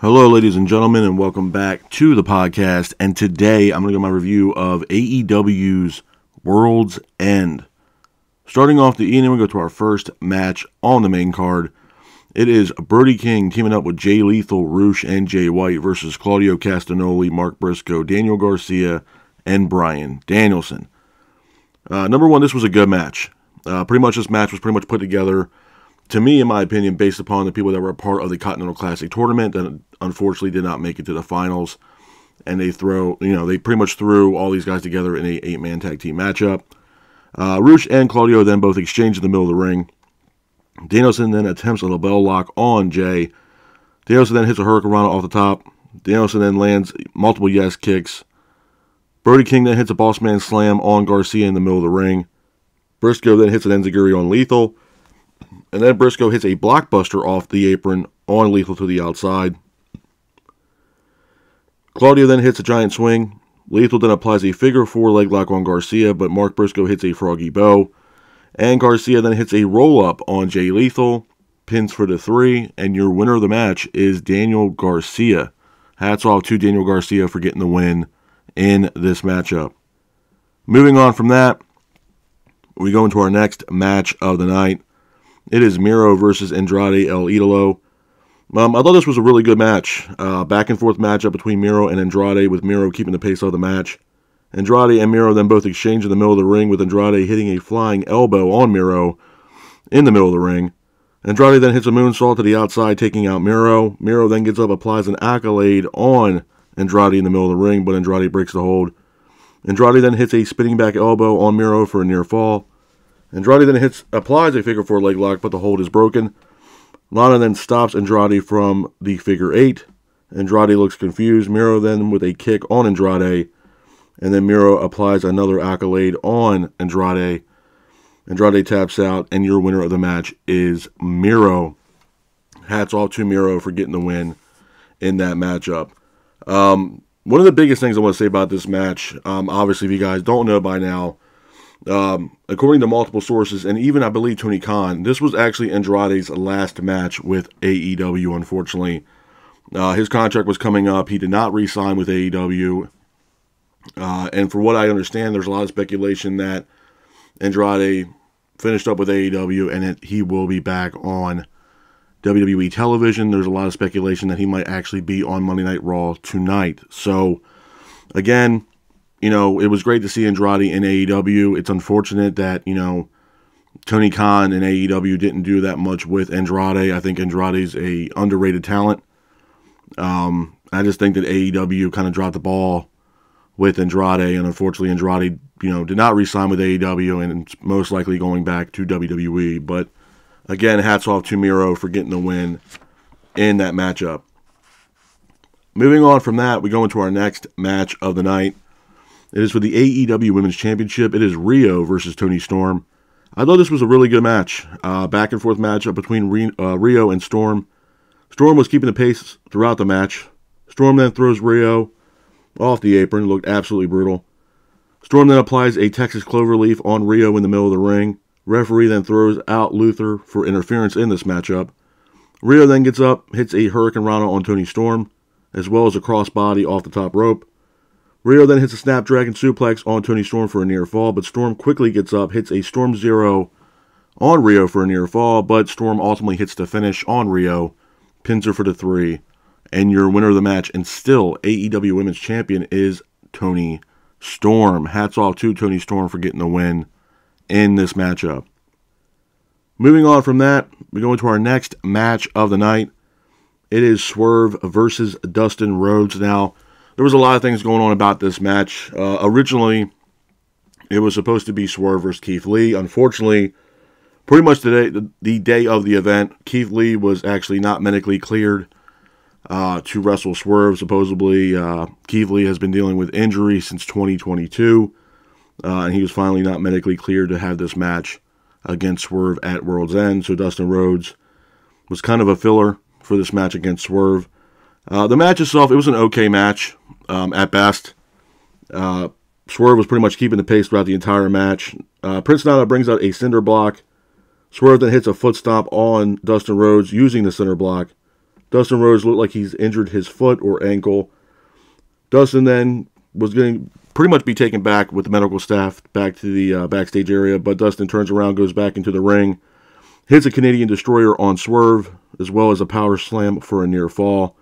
Hello, ladies and gentlemen, and welcome back to the podcast. And today I'm going to give my review of AEW's World's End. Starting off the evening, we go to our first match on the main card. It is Brody King teaming up with Jay Lethal, Rush, and Jay White versus Claudio Castagnoli, Mark Briscoe, Daniel Garcia, and Bryan Danielson. Uh, number one, this was a good match. Uh, pretty much this match was pretty much put together to me, in my opinion, based upon the people that were a part of the Continental Classic tournament that unfortunately did not make it to the finals. And they throw, you know, they pretty much threw all these guys together in a eight man tag team matchup. Uh, Rush and Claudio then both exchange in the middle of the ring. Danielson then attempts a LeBell lock on Jay. Danielson then hits a Hurricanrana off the top. Danielson then lands multiple yes kicks. Brody King then hits a Bossman slam on Garcia in the middle of the ring. Briscoe then hits an Enziguri on Lethal. And then Briscoe hits a blockbuster off the apron on Lethal to the outside. Claudio then hits a giant swing. Lethal then applies a figure four leg lock on Garcia, but Mark Briscoe hits a froggy bow. And Garcia then hits a roll up on Jay Lethal, pins for the three, and your winner of the match is Daniel Garcia. Hats off to Daniel Garcia for getting the win in this matchup. Moving on from that, we go into our next match of the night. It is Miro versus Andrade El Idolo. Um, I thought this was a really good match. Uh, back and forth matchup between Miro and Andrade, with Miro keeping the pace of the match. Andrade and Miro then both exchange in the middle of the ring, with Andrade hitting a flying elbow on Miro in the middle of the ring. Andrade then hits a moonsault to the outside, taking out Miro. Miro then gets up, applies an accolade on Andrade in the middle of the ring, but Andrade breaks the hold. Andrade then hits a spinning back elbow on Miro for a near fall. Andrade then hits applies a figure four leg lock, but the hold is broken. Lana then stops Andrade from the figure eight. Andrade looks confused. Miro then with a kick on Andrade. And then Miro applies another accolade on Andrade. Andrade taps out, and your winner of the match is Miro. Hats off to Miro for getting the win in that matchup. Um, one of the biggest things I want to say about this match, um, obviously, if you guys don't know by now, um, according to multiple sources, and even I believe Tony Khan, this was actually Andrade's last match with AEW, unfortunately. Uh, his contract was coming up. He did not re sign with AEW. Uh, and for what I understand, there's a lot of speculation that Andrade finished up with AEW and that he will be back on WWE television. There's a lot of speculation that he might actually be on Monday Night Raw tonight. So, again, you know, it was great to see Andrade in AEW. It's unfortunate that, you know, Tony Khan and AEW didn't do that much with Andrade. I think Andrade's a underrated talent. Um, I just think that AEW kind of dropped the ball with Andrade, and unfortunately, Andrade, you know, did not re-sign with AEW, and most likely going back to WWE. But again, hats off to Miro for getting the win in that matchup. Moving on from that, we go into our next match of the night. It is for the AEW Women's Championship. It is Riho versus Toni Storm. I thought this was a really good match. Uh, back and forth matchup between uh, Riho and Storm. Storm was keeping the pace throughout the match. Storm then throws Riho off the apron. Looked absolutely brutal. Storm then applies a Texas Cloverleaf on Riho in the middle of the ring. Referee then throws out Luther for interference in this matchup. Riho then gets up, hits a Hurricane Rana on Toni Storm, as well as a crossbody off the top rope. Riho then hits a Snapdragon suplex on Toni Storm for a near fall, but Storm quickly gets up, hits a Storm Zero on Riho for a near fall, but Storm ultimately hits the finish on Riho, pins her for the three, and your winner of the match and still AEW Women's Champion is Toni Storm. Hats off to Toni Storm for getting the win in this matchup. Moving on from that, we go into our next match of the night. It is Swerve versus Dustin Rhodes. Now, there was a lot of things going on about this match. Uh, originally, it was supposed to be Swerve versus Keith Lee. Unfortunately, pretty much the day, the, day of the event, Keith Lee was actually not medically cleared uh, to wrestle Swerve. Supposedly, uh, Keith Lee has been dealing with injury since 2022, uh, and he was finally not medically cleared to have this match against Swerve at World's End. So Dustin Rhodes was kind of a filler for this match against Swerve. Uh, the match itself, it was an okay match um, at best. Uh, Swerve was pretty much keeping the pace throughout the entire match. Uh, Prince Nana brings out a cinder block. Swerve then hits a foot stomp on Dustin Rhodes using the cinder block. Dustin Rhodes looked like he's injured his foot or ankle. Dustin then was going to pretty much be taken back with the medical staff back to the uh, backstage area, but Dustin turns around, goes back into the ring, hits a Canadian destroyer on Swerve, as well as a power slam for a near fall.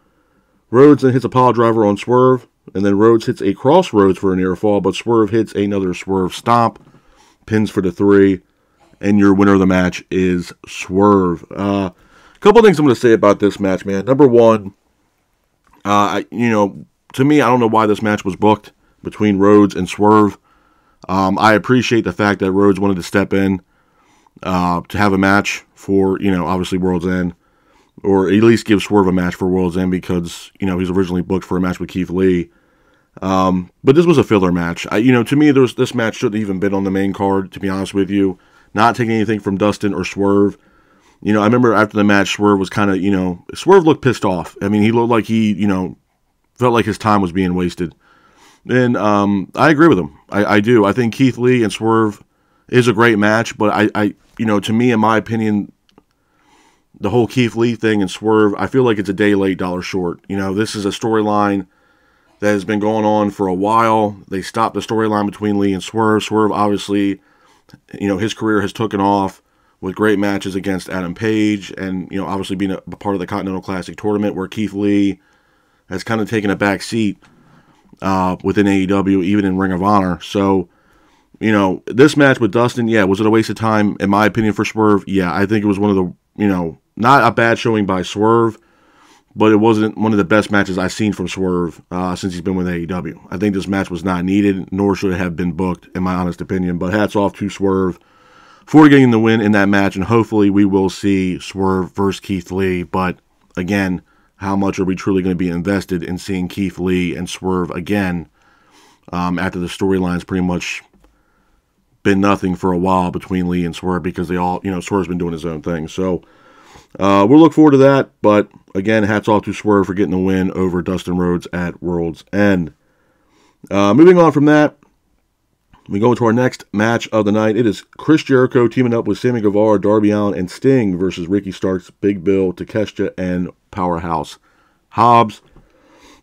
Rhodes then hits a pile driver on Swerve, and then Rhodes hits a crossroads for a near fall, but Swerve hits another Swerve stomp, pins for the three, and your winner of the match is Swerve. Uh, a couple things I'm going to say about this match, man. Number one, uh, you know, to me, I don't know why this match was booked between Rhodes and Swerve. Um, I appreciate the fact that Rhodes wanted to step in uh, to have a match for, you know, obviously World's End, or at least give Swerve a match for World's End because, you know, he's originally booked for a match with Keith Lee. Um, but this was a filler match. I, you know, to me, this match shouldn't even been on the main card, to be honest with you. Not taking anything from Dustin or Swerve. You know, I remember after the match, Swerve was kind of, you know, Swerve looked pissed off. I mean, he looked like he, you know, felt like his time was being wasted. And um, I agree with him. I, I, do. I think Keith Lee and Swerve is a great match, but I, I, you know, to me, in my opinion, the whole Keith Lee thing and Swerve, I feel like it's a day late, dollar short. You know, this is a storyline that has been going on for a while. They stopped the storyline between Lee and Swerve. Swerve, obviously, you know, his career has taken off with great matches against Adam Page and, you know, obviously being a, part of the Continental Classic tournament where Keith Lee has kind of taken a back seat uh, within AEW, even in Ring of Honor. So, you know, this match with Dustin, yeah, was it a waste of time, in my opinion, for Swerve? Yeah, I think it was one of the, you know, not a bad showing by Swerve, but it wasn't one of the best matches I've seen from Swerve uh, since he's been with AEW. I think this match was not needed, nor should it have been booked, in my honest opinion. But hats off to Swerve for getting the win in that match, and hopefully we will see Swerve versus Keith Lee. But again, how much are we truly going to be invested in seeing Keith Lee and Swerve again um, after the storyline's pretty much been nothing for a while between Lee and Swerve because they all, you know, Swerve's been doing his own thing. So uh, we'll look forward to that. But again, hats off to Swerve for getting the win over Dustin Rhodes at World's End. Uh, moving on from that, we go into our next match of the night. It is Chris Jericho teaming up with Sammy Guevara, Darby Allin, and Sting versus Ricky Starks, Big Bill, Takeshita, and Powerhouse Hobbs.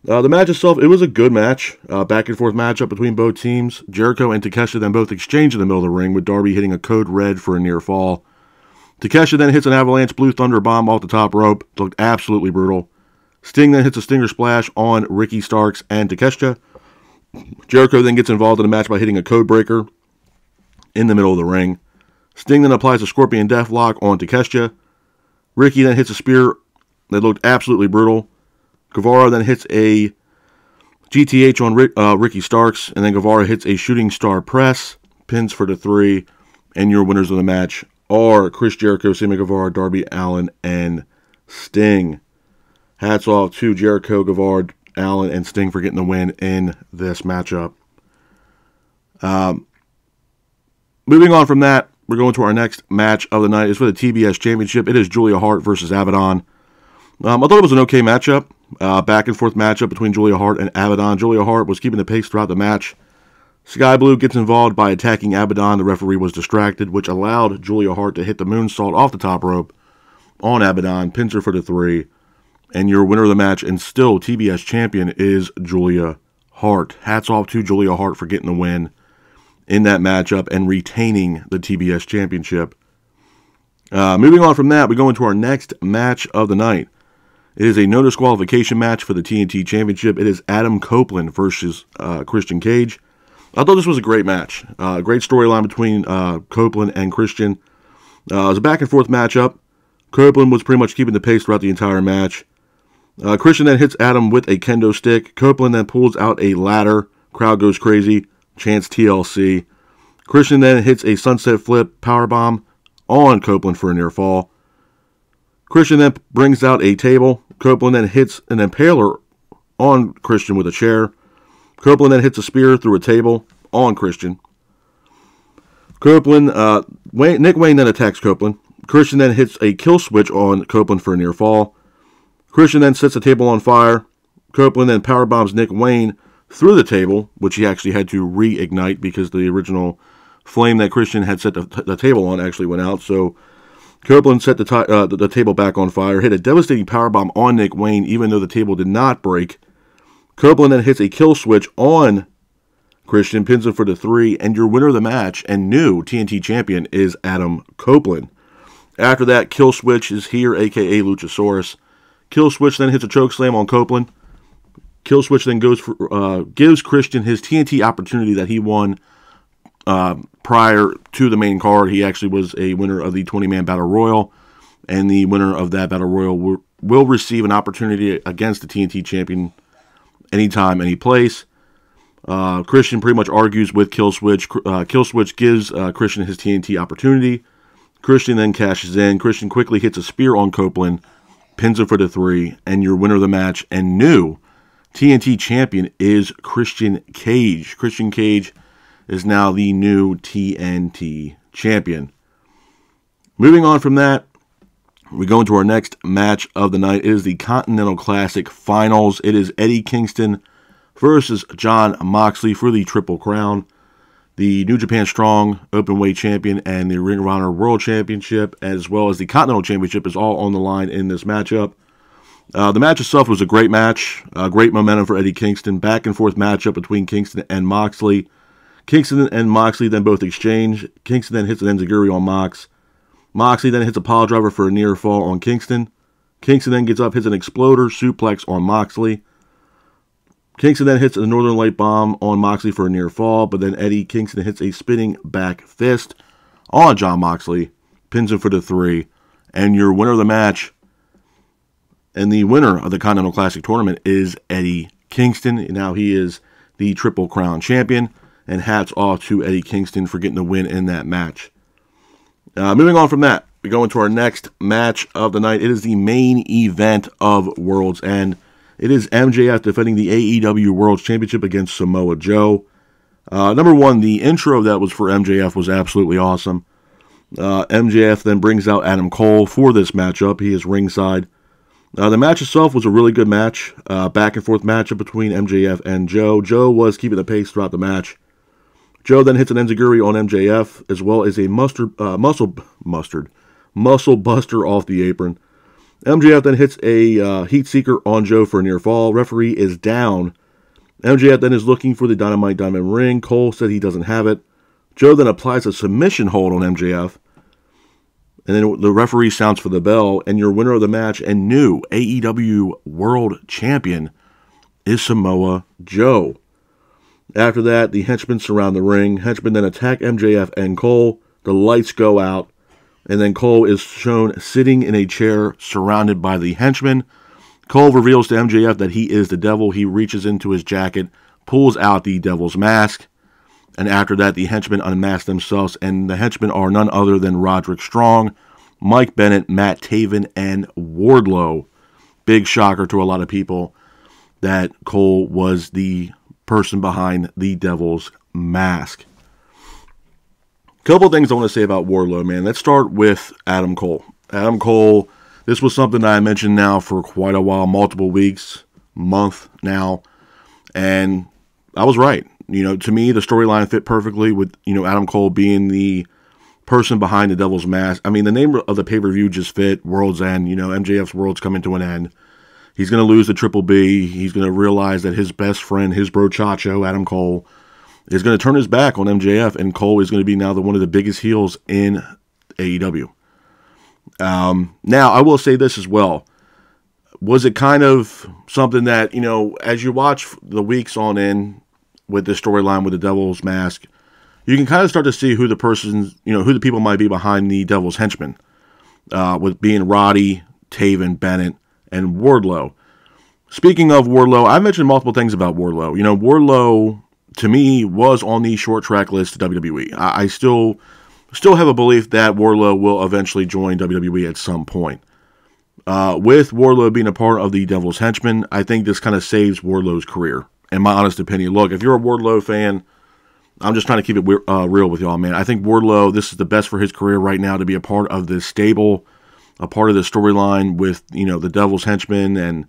Uh, the match itself, it was a good match. Uh, back and forth matchup between both teams. Jericho and Takeshita then both exchange in the middle of the ring, with Darby hitting a code red for a near fall. Takeshita then hits an avalanche blue thunder bomb off the top rope. It looked absolutely brutal. Sting then hits a stinger splash on Ricky Starks and Takeshita. Jericho then gets involved in the match by hitting a code breaker in the middle of the ring. Sting then applies a scorpion deathlock on Takeshita. Ricky then hits a spear that looked absolutely brutal. Guevara then hits a GTH on uh, Ricky Starks, and then Guevara hits a shooting star press, pins for the three, and your winners of the match are Chris Jericho, Sammy Guevara, Darby Allin, and Sting. Hats off to Jericho, Guevara, Allin, and Sting for getting the win in this matchup. Um, moving on from that, we're going to our next match of the night. It's for the TBS Championship. It is Julia Hart versus Abaddon. Um, I thought it was an okay matchup. Uh, back and forth matchup between Julia Hart and Abaddon. Julia Hart was keeping the pace throughout the match. Skye Blue gets involved by attacking Abaddon. The referee was distracted, which allowed Julia Hart to hit the moonsault off the top rope on Abaddon, pins her for the three, and your winner of the match and still TBS champion is Julia Hart. Hats off to Julia Hart for getting the win in that matchup and retaining the TBS championship. Uh, moving on from that, we go into our next match of the night. It is a no disqualification match for the TNT Championship. It is Adam Copeland versus uh, Christian Cage. I thought this was a great match. Uh, great storyline between uh, Copeland and Christian. Uh, it was a back and forth matchup. Copeland was pretty much keeping the pace throughout the entire match. Uh, Christian then hits Adam with a kendo stick. Copeland then pulls out a ladder. Crowd goes crazy. Chants TLC. Christian then hits a sunset flip power bomb on Copeland for a near fall. Christian then brings out a table. Copeland then hits an impaler on Christian with a chair. Copeland then hits a spear through a table on Christian. Copeland, uh, Wayne, Nick Wayne then attacks Copeland. Christian then hits a kill switch on Copeland for a near fall. Christian then sets the table on fire. Copeland then power bombs Nick Wayne through the table, which he actually had to reignite because the original flame that Christian had set the, the table on actually went out. So Copeland set the, t- uh, the, the, table back on fire, hit a devastating power bomb on Nick Wayne, even though the table did not break. Copeland then hits a kill switch on Christian, pins him for the three, and your winner of the match and new TNT champion is Adam Copeland. After that, kill switch is here, aka Luchasaurus. Kill switch then hits a choke slam on Copeland. Kill switch then goes for uh, gives Christian his TNT opportunity that he won uh, prior to the main card. He actually was a winner of the 20 man battle royal, and the winner of that battle royal will, will receive an opportunity against the TNT champion anytime, any place. Uh, Christian pretty much argues with Killswitch. Uh, Killswitch gives uh, Christian his TNT opportunity. Christian then cashes in. Christian quickly hits a spear on Copeland, pins him for the three, and your winner of the match and new TNT champion is Christian Cage. Christian Cage is now the new TNT champion. Moving on from that, we go into our next match of the night. It is the Continental Classic Finals. It is Eddie Kingston versus Jon Moxley for the Triple Crown, the New Japan Strong Openweight Champion, and the Ring of Honor World Championship, as well as the Continental Championship, is all on the line in this matchup. Uh, the match itself was a great match, uh, great momentum for Eddie Kingston. Back and forth matchup between Kingston and Moxley. Kingston and Moxley then both exchange. Kingston then hits an enziguri on Mox. Moxley then hits a pile driver for a near fall on Kingston. Kingston then gets up, hits an exploder suplex on Moxley. Kingston then hits a Northern Light bomb on Moxley for a near fall, but then Eddie Kingston hits a spinning back fist on Jon Moxley, pins him for the three, and your winner of the match and the winner of the Continental Classic tournament is Eddie Kingston. Now he is the Triple Crown champion, and hats off to Eddie Kingston for getting the win in that match. Uh, moving on from that, we go into our next match of the night. It is the main event of World's End. It is MJF defending the AEW World Championship against Samoa Joe. Uh, number one, the intro that was for MJF was absolutely awesome. Uh, MJF then brings out Adam Cole for this matchup. He is ringside. Uh, the match itself was a really good match, uh, back and forth matchup between MJF and Joe. Joe was keeping the pace throughout the match. Joe then hits an enziguri on MJF as well as a mustard, uh, muscle mustard muscle buster off the apron. MJF then hits a uh, heat seeker on Joe for a near fall. Referee is down. MJF then is looking for the Dynamite Diamond ring. Cole said he doesn't have it. Joe then applies a submission hold on MJF. And then the referee sounds for the bell, and your winner of the match and new AEW World Champion is Samoa Joe. After that, the henchmen surround the ring. Henchmen then attack MJF and Cole. The lights go out. And then Cole is shown sitting in a chair surrounded by the henchmen. Cole reveals to MJF that he is the devil. He reaches into his jacket, pulls out the devil's mask, and after that, the henchmen unmask themselves. And the henchmen are none other than Roderick Strong, Mike Bennett, Matt Taven, and Wardlow. Big shocker to a lot of people that Cole was the person behind the devil's mask. Couple things I want to say about Wardlow, man. Let's start with Adam Cole. Adam Cole, this was something I mentioned now for quite a while, multiple weeks, month now, and I was right. You know, to me, the storyline fit perfectly with you know Adam Cole being the person behind the Devil's Mask. I mean, the name of the pay per view just fit. World's End. You know, MJF's World's coming to an end. He's going to lose the Triple B. He's going to realize that his best friend, his bro Chacho, Adam Cole, is going to turn his back on MJF, and Cole is going to be now the one of the biggest heels in AEW. Um, now, I will say this as well. Was it kind of something that, you know, as you watch the weeks on in with the storyline with the Devil's Mask, you can kind of start to see who the person's, you know, who the people might be behind the Devil's Henchmen, uh, with being Roddy, Taven, Bennett, and Wardlow. Speaking of Wardlow, I mentioned multiple things about Wardlow. You know, Wardlow to me was on the short track list to WWE. I, I still still have a belief that Wardlow will eventually join WWE at some point. Uh, with Wardlow being a part of the Devil's Henchmen, I think this kind of saves Wardlow's career. In my honest opinion, look, if you're a Wardlow fan, I'm just trying to keep it uh, real with y'all, man. I think Wardlow, this is the best for his career right now to be a part of this stable, a part of the storyline with you know the Devil's Henchmen and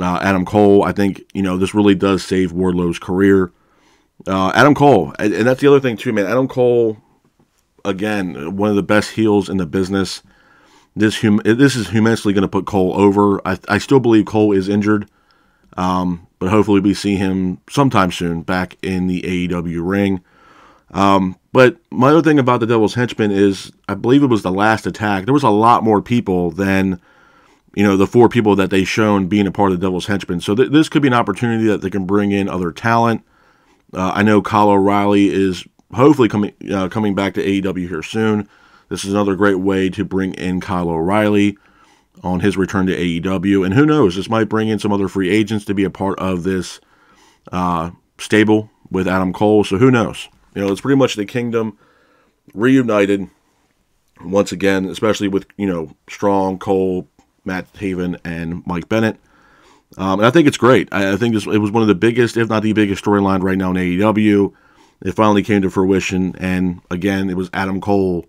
uh, Adam Cole. I think you know this really does save Wardlow's career. Uh, Adam Cole, and, that's the other thing too, man. Adam Cole, again, one of the best heels in the business. this hum- this is immensely going to put Cole over. I, I still believe Cole is injured, um, but hopefully we see him sometime soon back in the AEW ring. Um, but my other thing about the Devil's Henchman is I believe it was the last attack. There was a lot more people than you know the four people that they shown being a part of the Devil's Henchman. So th- this could be an opportunity that they can bring in other talent. Uh, I know Kyle O'Reilly is hopefully coming uh, coming back to AEW here soon. This is another great way to bring in Kyle O'Reilly on his return to AEW. And who knows, this might bring in some other free agents to be a part of this uh, stable with Adam Cole. So who knows? You know, it's pretty much the kingdom reunited once again, especially with, you know, Strong, Cole, Matt Taven, and Mike Bennett. Um, and I think it's great. I, I think this, it was one of the biggest, if not the biggest storyline right now in AEW. It finally came to fruition. And again, it was Adam Cole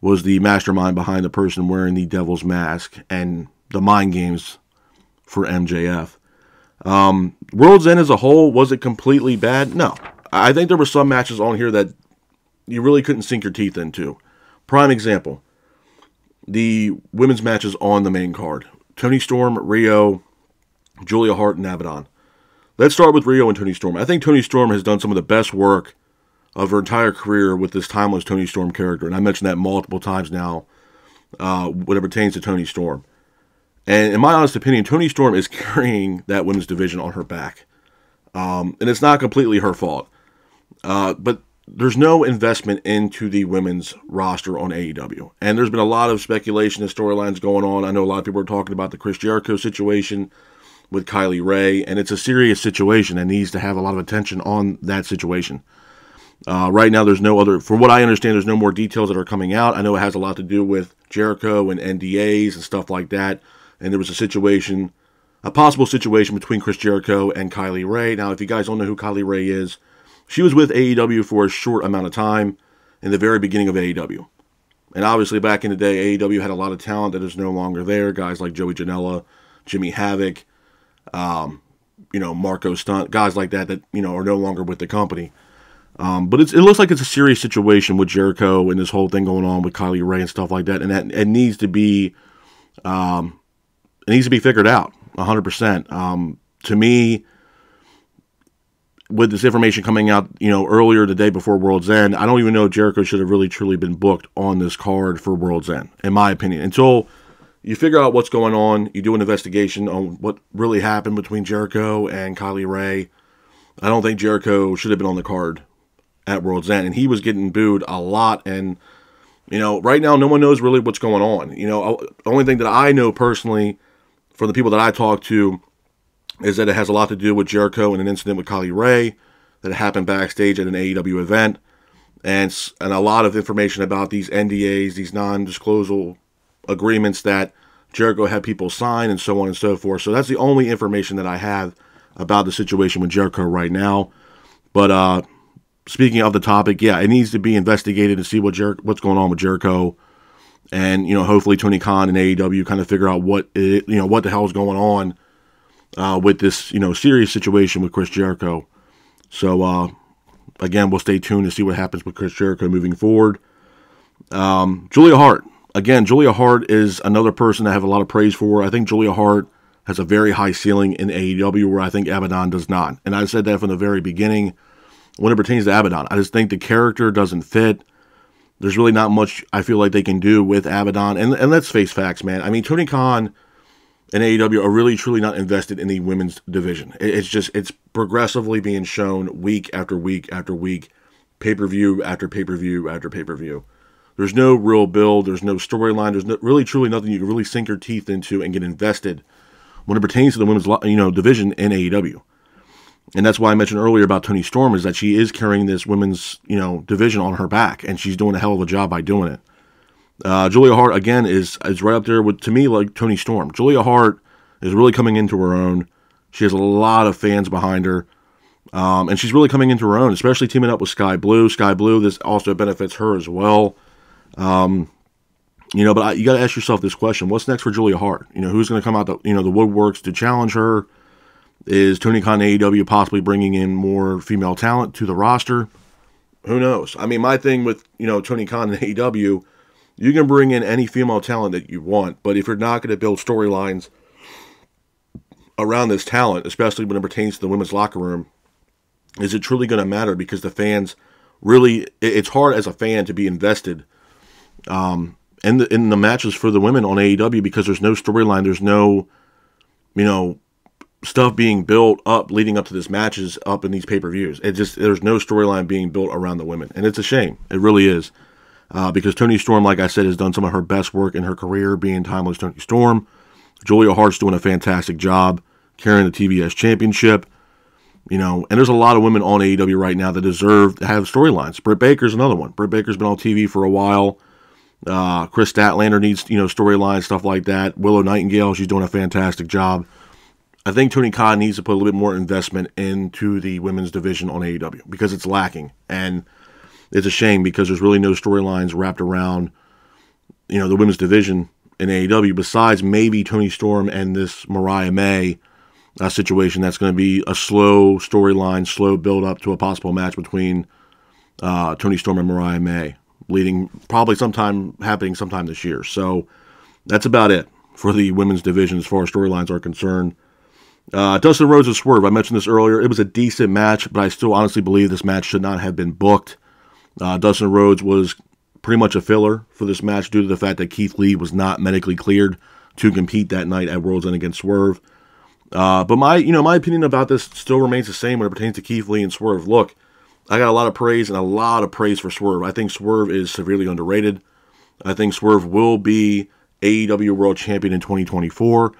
was the mastermind behind the person wearing the devil's mask and the mind games for MJF. Um, World's End as a whole, was it completely bad? No. I think there were some matches on here that you really couldn't sink your teeth into. Prime example the women's matches on the main card Toni Storm, Riho, Julia Hart, and Abaddon. Let's start with Riho and Toni Storm. I think Toni Storm has done some of the best work of her entire career with this timeless Toni Storm character. And I mentioned that multiple times now uh, when it pertains to Toni Storm. And in my honest opinion, Tony Storm is carrying that women's division on her back. Um, and it's not completely her fault. Uh, but there's no investment into the women's roster on AEW. And there's been a lot of speculation and storylines going on. I know a lot of people are talking about the Chris Jericho situation with Kylie Rae, and it's a serious situation and needs to have a lot of attention on that situation. Uh, right now, there's no other, from what I understand, there's no more details that are coming out. I know it has a lot to do with Jericho and NDAs and stuff like that. And there was a situation, a possible situation between Chris Jericho and Kylie Rae. Now, if you guys don't know who Kylie Rae is, she was with AEW for a short amount of time in the very beginning of AEW. And obviously, back in the day, AEW had a lot of talent that is no longer there. Guys like Joey Janela, Jimmy Havoc, um, you know, Marco Stunt, guys like that that, you know, are no longer with the company. Um, but it looks like it's a serious situation with Jericho and this whole thing going on with Kylie Rae and stuff like that, and that it needs to be, um, it needs to be figured out 100. Um, percent To me, with this information coming out, you know, earlier the day before World's End, I don't even know if Jericho should have really truly been booked on this card for World's End, in my opinion. Until you figure out what's going on, you do an investigation on what really happened between Jericho and Kylie Rae. I don't think Jericho should have been on the card at World's End, and he was getting booed a lot. And you know, right now, no one knows really what's going on. You know, the only thing that I know personally from the people that I talk to is that it has a lot to do with Jericho and an incident with Kylie Rae that happened backstage at an AEW event, and and a lot of information about these NDAs, these non-disclosal agreements that Jericho had people sign, and so on and so forth. So that's the only information that I have about the situation with Jericho right now. But uh, speaking of the topic, yeah, it needs to be investigated to see what Jer- what's going on with Jericho, and you know, hopefully Tony Khan and AEW kind of figure out what it, you know what the hell is going on uh, with this you know serious situation with Chris Jericho. So uh, again, we'll stay tuned to see what happens with Chris Jericho moving forward. Um, Julia Hart, again, Julia Hart is another person I have a lot of praise for. I think Julia Hart has a very high ceiling in AEW where I think Abaddon does not, and I said that from the very beginning when it pertains to Abaddon. I just think the character doesn't fit. There's really not much I feel like they can do with Abaddon. And, and let's face facts, man. I mean, Tony Khan and AEW are really truly not invested in the women's division. It's just it's progressively being shown week after week after week, pay per view after pay per view after pay per view. There's no real build. There's no storyline. There's no, really truly nothing you can really sink your teeth into and get invested when it pertains to the women's you know division in AEW and that's why I mentioned earlier about Toni Storm is that she is carrying this women's you know division on her back, and she's doing a hell of a job by doing it. Uh, Julia Hart again is is right up there with to me like Toni Storm. Julia Hart is really coming into her own. She has a lot of fans behind her, um, and she's really coming into her own, especially teaming up with Skye Blue. Skye Blue, this also benefits her as well. Um, you know, but I, you got to ask yourself this question: What's next for Julia Hart? You know, who's going to come out the you know the woodworks to challenge her? Is Tony Khan AEW possibly bringing in more female talent to the roster? Who knows? I mean, my thing with you know Tony Khan and AEW, You can bring in any female talent that you want, but if you're not going to build storylines around this talent, especially when it pertains to the women's locker room, is it truly going to matter? Because the fans really, it's hard as a fan to be invested um, in the in the matches for the women on AEW because there's no storyline, there's no, you know, stuff being built up leading up to this matches up in these pay per views. It just there's no storyline being built around the women, and it's a shame. It really is. Uh, because Toni Storm, like I said, has done some of her best work in her career being timeless Toni Storm. Julia Hart's doing a fantastic job carrying the TBS championship. You know, and there's a lot of women on AEW right now that deserve to have storylines. Britt Baker's another one. Britt Baker's been on TV for a while. Uh, Kris Statlander needs, you know, storylines, stuff like that. Willow Nightingale, she's doing a fantastic job. I think Tony Khan needs to put a little bit more investment into the women's division on AEW because it's lacking. And it's a shame because there's really no storylines wrapped around, you know, the women's division in AEW besides maybe Toni Storm and this Mariah May uh, situation. That's going to be a slow storyline, slow build up to a possible match between uh, Toni Storm and Mariah May, leading probably sometime happening sometime this year. So that's about it for the women's division as far as storylines are concerned. Uh, Dustin Rhodes and Swerve. I mentioned this earlier. It was a decent match, but I still honestly believe this match should not have been booked. Uh, Dustin Rhodes was pretty much a filler for this match due to the fact that Keith Lee was not medically cleared to compete that night at World's End against Swerve. Uh, but my, you know, my opinion about this still remains the same when it pertains to Keith Lee and Swerve. Look, I got a lot of praise and a lot of praise for Swerve. I think Swerve is severely underrated. I think Swerve will be AEW World Champion in 2024,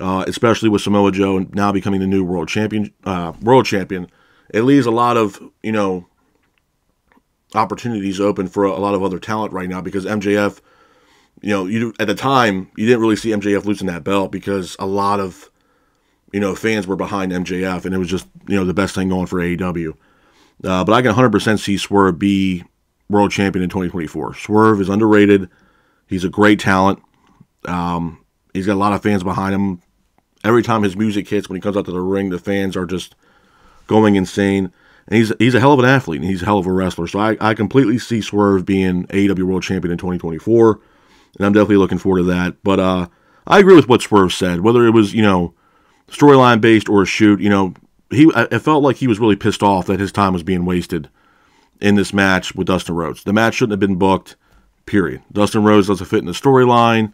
uh, especially with Samoa Joe now becoming the new World Champion. Uh, world Champion. It leaves a lot of, you know, opportunities open for a, lot of other talent right now because MJF, you know, you at the time you didn't really see MJF losing that belt because a lot of you know fans were behind MJF and it was just you know the best thing going for AEW. Uh, but I can 100% see Swerve be world champion in 2024. Swerve is underrated. He's a great talent. Um, he's got a lot of fans behind him. Every time his music hits, when he comes out to the ring, the fans are just going insane and he's he's a hell of an athlete and he's a hell of a wrestler. So I, I completely see Swerve being AEW World Champion in 2024, and I'm definitely looking forward to that. But uh, I agree with what Swerve said, whether it was you know storyline based or a shoot. You know, he I felt like he was really pissed off that his time was being wasted in this match with Dustin Rhodes. The match shouldn't have been booked. Period. Dustin Rhodes doesn't fit in the storyline.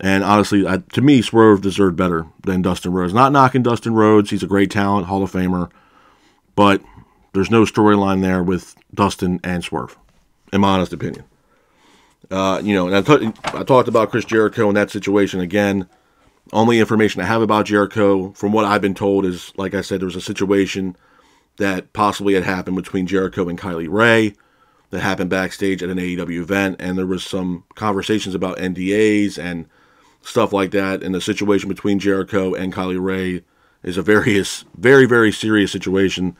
And honestly, I, to me, Swerve deserved better than Dustin Rhodes. Not knocking Dustin Rhodes. He's a great talent, Hall of Famer. But there's no storyline there with Dustin and Swerve, in my honest opinion. Uh, you know, and I, t- I talked about Chris Jericho in that situation again. Only information I have about Jericho, from what I've been told, is like I said, there was a situation that possibly had happened between Jericho and Kylie Rae that happened backstage at an AEW event, and there was some conversations about NDAs and stuff like that. And the situation between Jericho and Kylie Rae is a various, very, very serious situation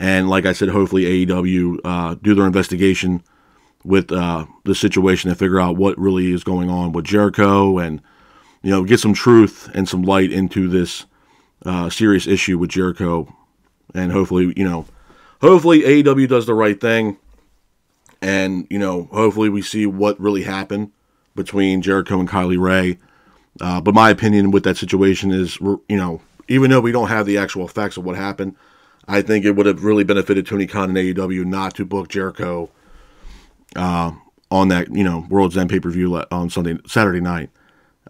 and like I said, hopefully AEW uh, do their investigation with uh, the situation and figure out what really is going on with Jericho and, you know, get some truth and some light into this uh, serious issue with Jericho. And hopefully, you know, hopefully AEW does the right thing. And, you know, hopefully we see what really happened between Jericho and Kylie Rae. Uh, but my opinion with that situation is, you know, even though we don't have the actual facts of what happened, I think it would have really benefited Tony Khan and AEW not to book Jericho uh, on that, you know, World's End pay per view on Sunday, Saturday night.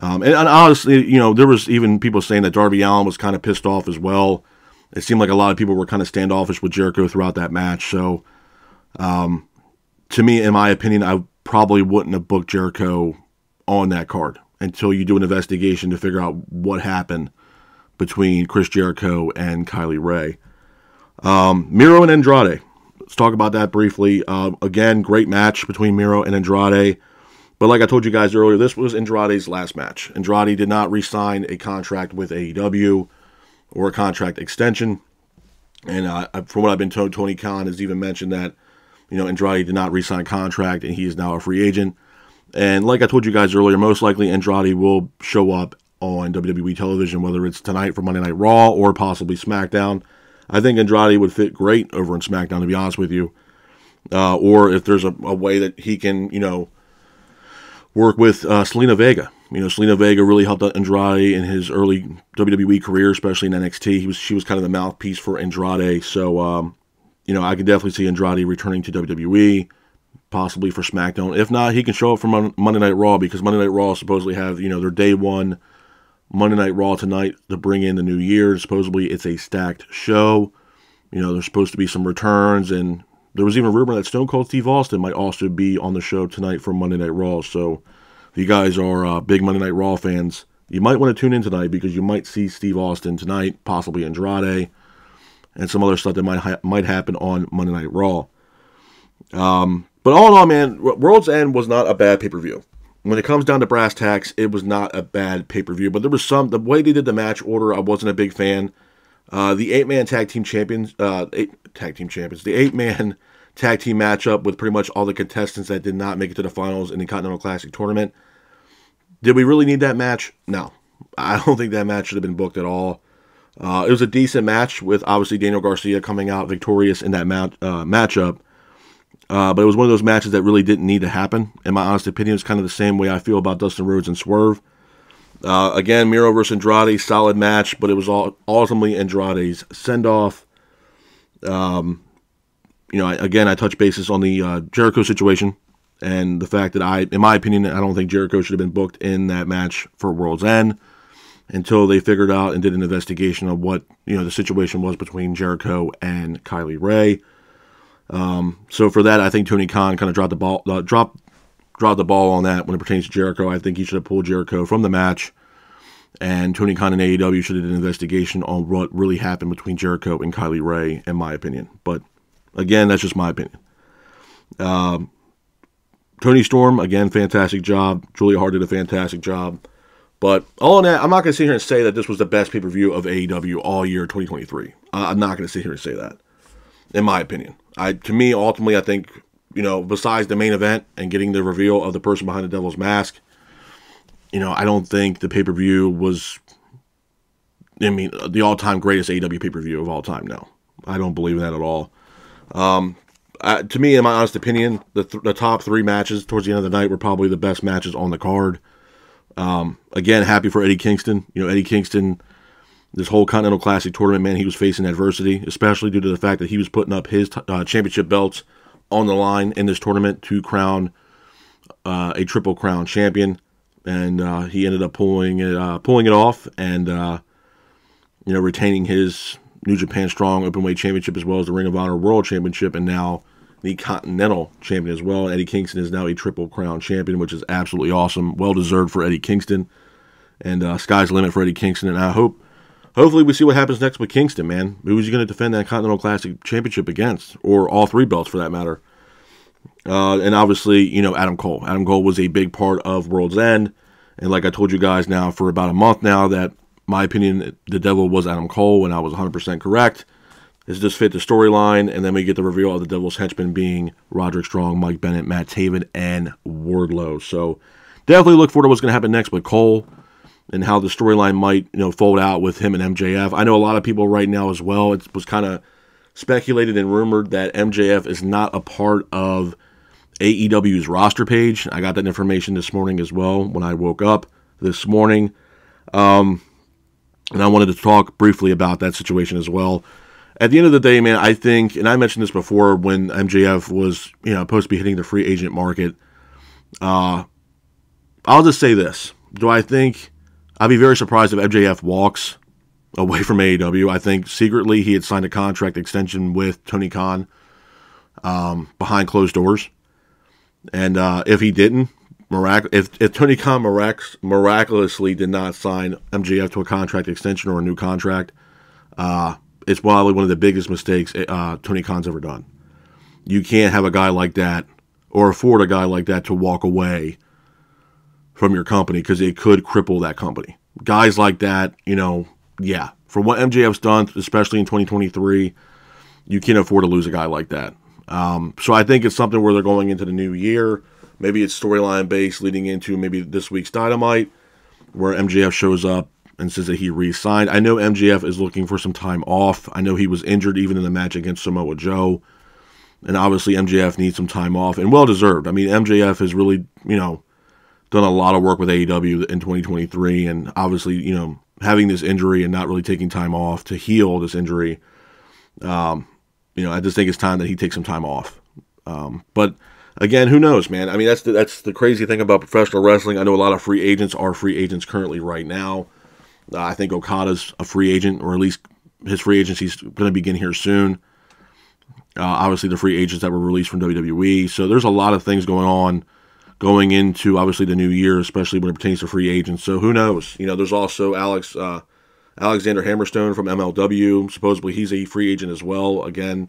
Um, and, and, honestly, you know, there was even people saying that Darby Allin was kind of pissed off as well. It seemed like a lot of people were kind of standoffish with Jericho throughout that match. So, um, to me, in my opinion, I probably wouldn't have booked Jericho on that card until you do an investigation to figure out what happened between Chris Jericho and Kylie Rae. Um, Miro and Andrade. Let's talk about that briefly. Uh, again, great match between Miro and Andrade. But like I told you guys earlier, this was Andrade's last match. Andrade did not re-sign a contract with AEW or a contract extension. And uh, from what I've been told, Tony Khan has even mentioned that, you know, Andrade did not re-sign a contract and he is now a free agent. And like I told you guys earlier, most likely Andrade will show up on WWE television, whether it's tonight for Monday Night Raw or possibly SmackDown. I think Andrade would fit great over in SmackDown, to be honest with you. Uh, or if there's a, a, way that he can, you know, work with uh, Zelina Vega. You know, Zelina Vega really helped Andrade in his early WWE career, especially in NXT. He was she was kind of the mouthpiece for Andrade. So, um, you know, I could definitely see Andrade returning to WWE, possibly for SmackDown. If not, he can show up for Monday Night Raw because Monday Night Raw supposedly have you know their day one Monday Night Raw tonight to bring in the new year. Supposedly, it's a stacked show. You know, there's supposed to be some returns, and there was even a rumor that Stone Cold Steve Austin might also be on the show tonight for Monday Night Raw. So, if you guys are uh, big Monday Night Raw fans, you might want to tune in tonight because you might see Steve Austin tonight, possibly Andrade, and some other stuff that might ha- might happen on Monday Night Raw. Um, but all in all, man, World's End was not a bad pay per view. When it comes down to brass tacks, it was not a bad pay per view. But there was some the way they did the match order, I wasn't a big fan. Uh, the eight man tag team champions, uh, eight tag team champions, the eight man tag team matchup with pretty much all the contestants that did not make it to the finals in the Continental Classic tournament. Did we really need that match? No. I don't think that match should have been booked at all. Uh, it was a decent match with obviously Daniel Garcia coming out victorious in that mat, uh, matchup. Uh, but it was one of those matches that really didn't need to happen. In my honest opinion, it's kind of the same way I feel about Dustin Rhodes and Swerve. Uh, again, Miro versus Andrade, solid match, but it was all, ultimately Andrade's send off. Um, you know, I, again, I touch bases on the uh, Jericho situation and the fact that I, in my opinion, I don't think Jericho should have been booked in that match for World's End until they figured out and did an investigation of what you know the situation was between Jericho and Kylie Rae. Um, so for that, I think Tony Khan kind of dropped the ball, uh, dropped dropped the ball on that when it pertains to Jericho. I think he should have pulled Jericho from the match, and Tony Khan and AEW should have did an investigation on what really happened between Jericho and Kylie Rae, in my opinion. But again, that's just my opinion. Um, Toni Storm, again, fantastic job. Julia Hart did a fantastic job. But all in that, I'm not going to sit here and say that this was the best pay per view of AEW all year 2023. I'm not going to sit here and say that, in my opinion. I to me, ultimately, I think you know, besides the main event and getting the reveal of the person behind the devil's mask, you know, I don't think the pay per view was. I mean, the all time greatest AEW pay per view of all time. No, I don't believe in that at all. Um, uh, to me, in my honest opinion, the, th- the top three matches towards the end of the night were probably the best matches on the card. Um, again, happy for Eddie Kingston. You know, Eddie Kingston, this whole Continental Classic tournament, man, he was facing adversity, especially due to the fact that he was putting up his uh, championship belts on the line in this tournament to crown uh, a triple crown champion, and uh, he ended up pulling it uh, pulling it off and uh, you know retaining his New Japan Strong Openweight Championship as well as the Ring of Honor World Championship, and now the Continental Champion as well. Eddie Kingston is now a Triple Crown Champion, which is absolutely awesome. Well deserved for Eddie Kingston, and uh, sky's the limit for Eddie Kingston. And I hope, hopefully, we see what happens next with Kingston. Man, who's he going to defend that Continental Classic Championship against, or all three belts for that matter? Uh, and obviously, you know, Adam Cole. Adam Cole was a big part of World's End. And like I told you guys now for about a month now, that my opinion, the devil was Adam Cole, and I was 100% correct. This just fit the storyline, and then we get the reveal of the devil's henchmen being Roderick Strong, Mike Bennett, Matt Taven, and Wardlow. So definitely look forward to what's going to happen next with Cole and how the storyline might, you know, fold out with him and MJF. I know a lot of people right now as well. It was kind of speculated and rumored that MJF is not a part of AEW's roster page. I got that information this morning as well when I woke up this morning. Um, and I wanted to talk briefly about that situation as well. At the end of the day, man, I think, and I mentioned this before when MJF was, you know, supposed to be hitting the free agent market. Uh, I'll just say this: Do I think I'd be very surprised if MJF walks away from AEW? I think secretly he had signed a contract extension with Tony Khan um, behind closed doors. And uh, if he didn't, mirac- if, if Tony Khan mirac- miraculously did not sign MJF to a contract extension or a new contract, uh, it's probably one of the biggest mistakes uh, Tony Khan's ever done. You can't have a guy like that or afford a guy like that to walk away from your company because it could cripple that company. Guys like that, you know, yeah, for what MJF's done, especially in 2023, you can't afford to lose a guy like that. Um, so I think it's something where they're going into the new year. Maybe it's storyline based leading into maybe this week's Dynamite, where MJF shows up and says that he re signed. I know MJF is looking for some time off. I know he was injured even in the match against Samoa Joe. And obviously, MJF needs some time off and well deserved. I mean, MJF has really, you know, done a lot of work with AEW in 2023, and obviously, you know, having this injury and not really taking time off to heal this injury. Um, you know, I just think it's time that he takes some time off. Um, but again, who knows, man? I mean, that's the, that's the crazy thing about professional wrestling. I know a lot of free agents are free agents currently right now. Uh, I think Okada's a free agent, or at least his free agency is going to begin here soon. Uh, obviously, the free agents that were released from WWE. So there's a lot of things going on going into obviously the new year, especially when it pertains to free agents. So who knows? You know, there's also Alex uh, Alexander Hammerstone from MLW. Supposedly he's a free agent as well. Again,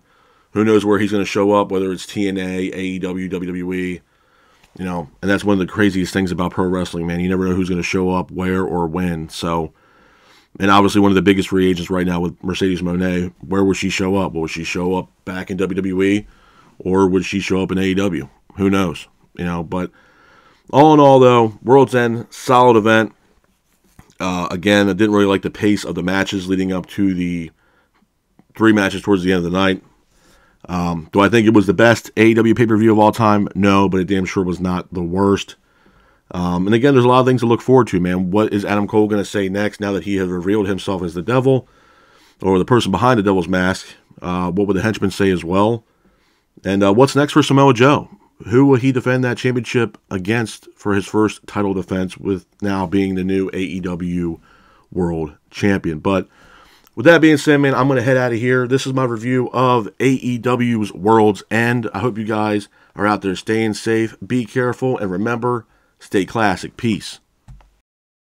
who knows where he's going to show up? Whether it's TNA, AEW, WWE. You know, and that's one of the craziest things about pro wrestling, man. You never know who's going to show up, where, or when. So and obviously one of the biggest free agents right now with Mercedes Moné. Where would she show up? Will she show up back in WWE, or would she show up in AEW? Who knows? You know, but all in all, though, World's End solid event. Uh, again, I didn't really like the pace of the matches leading up to the three matches towards the end of the night. Um, do I think it was the best AEW pay per view of all time? No, but it damn sure was not the worst. Um, and again, there's a lot of things to look forward to, man. What is Adam Cole going to say next now that he has revealed himself as the devil or the person behind the devil's mask? Uh, what would the henchman say as well? And uh, what's next for Samoa Joe? Who will he defend that championship against for his first title defense with now being the new AEW World Champion? But with that being said, man, I'm going to head out of here. This is my review of AEW's World's End. I hope you guys are out there staying safe. Be careful and remember, Stay classic. Peace.